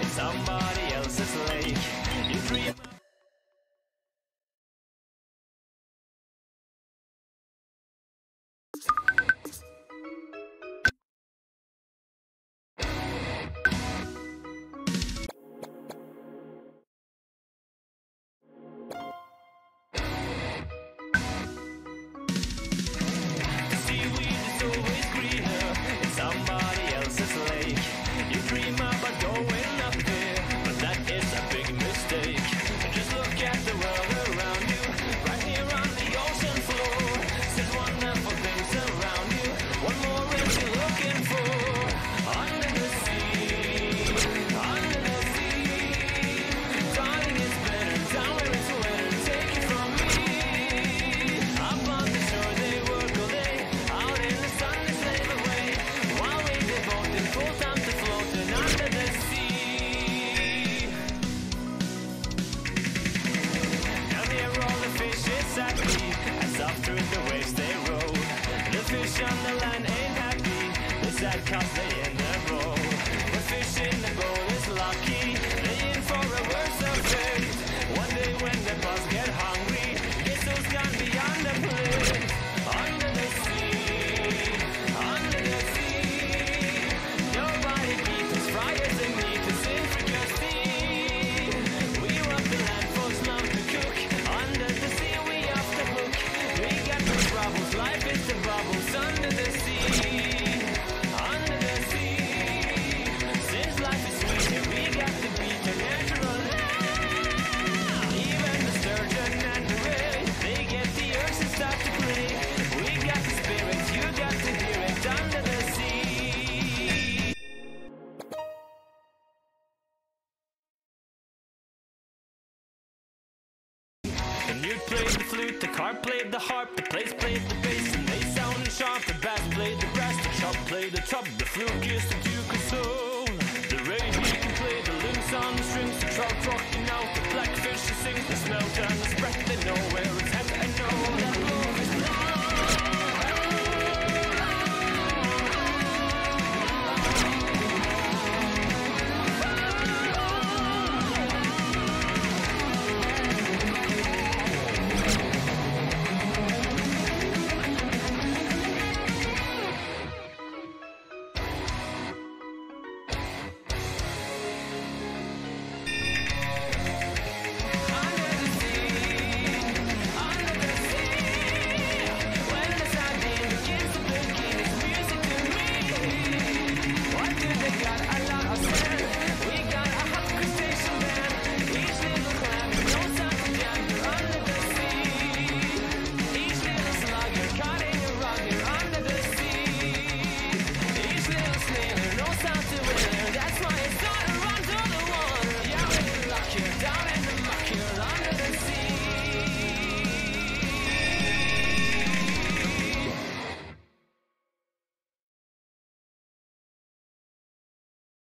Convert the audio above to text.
It's somebody else's lake. You dream. Madeline ain't happy. They said cause The mute played the flute, the car played the harp, the place played the bass, and they sounded sharp. The bass played the brass, the chop played the chop, the flute kissed the duke and soul. The rage he can play, the limbs on the strings, the trout rocking out, the blackfish he sings, the smelt and the.